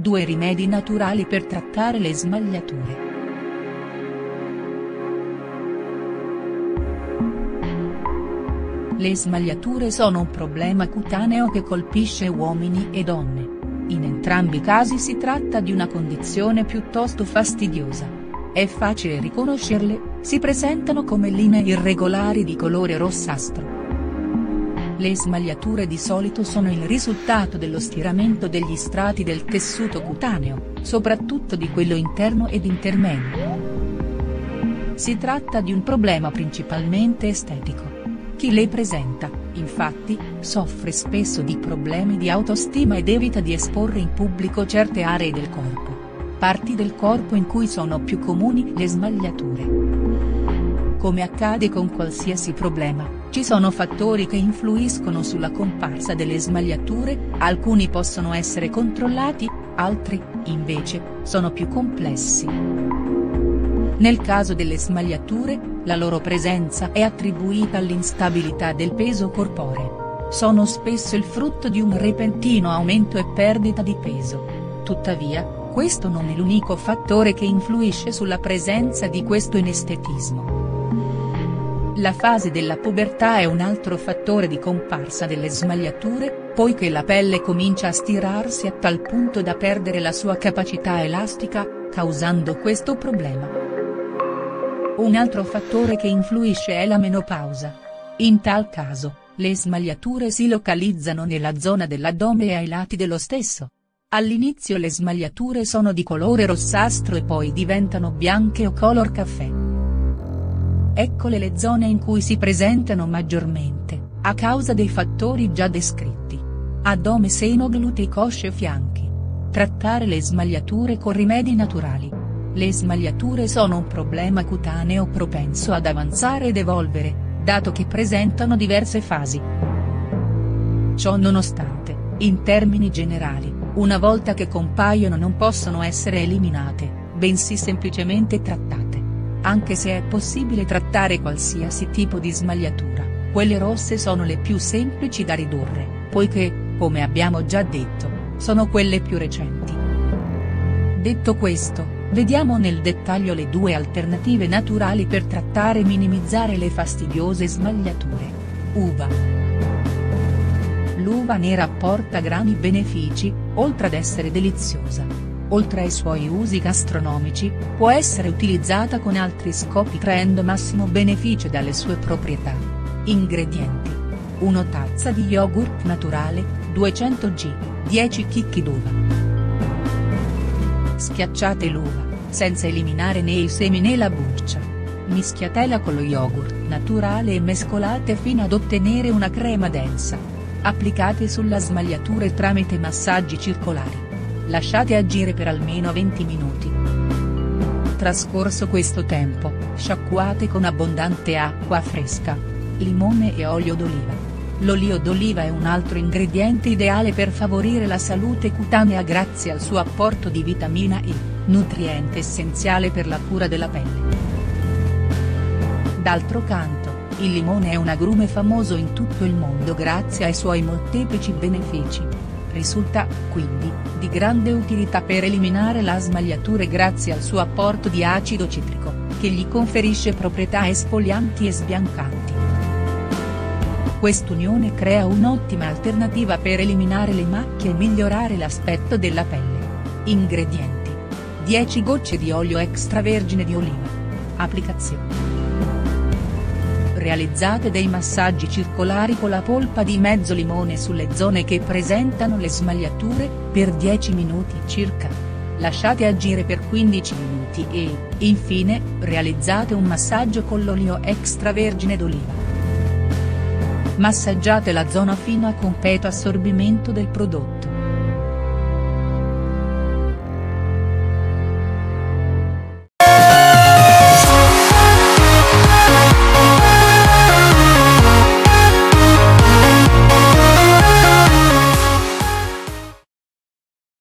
Due rimedi naturali per trattare le smagliature. Le smagliature sono un problema cutaneo che colpisce uomini e donne. In entrambi i casi si tratta di una condizione piuttosto fastidiosa. È facile riconoscerle, si presentano come linee irregolari di colore rossastro. Le smagliature di solito sono il risultato dello stiramento degli strati del tessuto cutaneo, soprattutto di quello interno ed intermedio. Si tratta di un problema principalmente estetico. Chi le presenta, infatti, soffre spesso di problemi di autostima ed evita di esporre in pubblico certe aree del corpo. Parti del corpo in cui sono più comuni le smagliature. Come accade con qualsiasi problema, ci sono fattori che influiscono sulla comparsa delle smagliature, alcuni possono essere controllati, altri, invece, sono più complessi. Nel caso delle smagliature, la loro presenza è attribuita all'instabilità del peso corporeo. Sono spesso il frutto di un repentino aumento e perdita di peso. Tuttavia, questo non è l'unico fattore che influisce sulla presenza di questo inestetismo. La fase della pubertà è un altro fattore di comparsa delle smagliature, poiché la pelle comincia a stirarsi a tal punto da perdere la sua capacità elastica, causando questo problema. Un altro fattore che influisce è la menopausa. In tal caso, le smagliature si localizzano nella zona dell'addome e ai lati dello stesso. All'inizio le smagliature sono di colore rossastro e poi diventano bianche o color caffè. Eccole le zone in cui si presentano maggiormente, a causa dei fattori già descritti. Addome seno glutei cosce e fianchi. Trattare le smagliature con rimedi naturali. Le smagliature sono un problema cutaneo propenso ad avanzare ed evolvere, dato che presentano diverse fasi. Ciò nonostante, in termini generali, una volta che compaiono non possono essere eliminate, bensì semplicemente trattate. Anche se è possibile trattare qualsiasi tipo di smagliatura, quelle rosse sono le più semplici da ridurre, poiché, come abbiamo già detto, sono quelle più recenti. Detto questo, vediamo nel dettaglio le due alternative naturali per trattare e minimizzare le fastidiose smagliature. Uva. L'uva nera apporta grandi benefici, oltre ad essere deliziosa oltre ai suoi usi gastronomici, può essere utilizzata con altri scopi traendo massimo beneficio dalle sue proprietà. Ingredienti. 1 tazza di yogurt naturale, 200 g, 10 chicchi d'uva. Schiacciate l'uva, senza eliminare né i semi né la buccia. Mischiatela con lo yogurt naturale e mescolate fino ad ottenere una crema densa. Applicate sulla smagliatura tramite massaggi circolari. Lasciate agire per almeno 20 minuti. Trascorso questo tempo, sciacquate con abbondante acqua fresca. Limone e olio d'oliva. L'olio d'oliva è un altro ingrediente ideale per favorire la salute cutanea grazie al suo apporto di vitamina E, nutriente essenziale per la cura della pelle. D'altro canto, il limone è un agrume famoso in tutto il mondo grazie ai suoi molteplici benefici. Risulta, quindi, di grande utilità per eliminare la smagliature grazie al suo apporto di acido citrico, che gli conferisce proprietà esfolianti e sbiancanti. Quest'unione crea un'ottima alternativa per eliminare le macchie e migliorare l'aspetto della pelle. Ingredienti. 10 gocce di olio extravergine di oliva. Applicazione realizzate dei massaggi circolari con la polpa di mezzo limone sulle zone che presentano le smagliature, per 10 minuti circa. Lasciate agire per 15 minuti e, infine, realizzate un massaggio con l'olio extravergine d'oliva. Massaggiate la zona fino a completo assorbimento del prodotto.